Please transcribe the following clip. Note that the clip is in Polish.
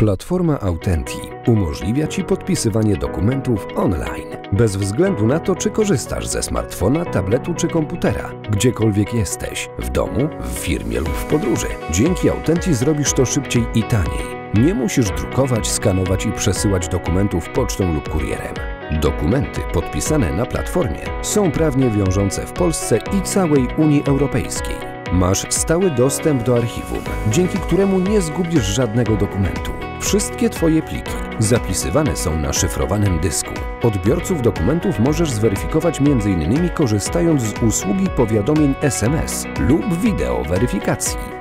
Platforma Authenti umożliwia Ci podpisywanie dokumentów online. Bez względu na to, czy korzystasz ze smartfona, tabletu czy komputera. Gdziekolwiek jesteś, w domu, w firmie lub w podróży. Dzięki Authenti zrobisz to szybciej i taniej. Nie musisz drukować, skanować i przesyłać dokumentów pocztą lub kurierem. Dokumenty podpisane na platformie są prawnie wiążące w Polsce i całej Unii Europejskiej. Masz stały dostęp do archiwum, dzięki któremu nie zgubisz żadnego dokumentu. Wszystkie Twoje pliki zapisywane są na szyfrowanym dysku. Odbiorców dokumentów możesz zweryfikować m.in. korzystając z usługi powiadomień SMS lub wideo weryfikacji.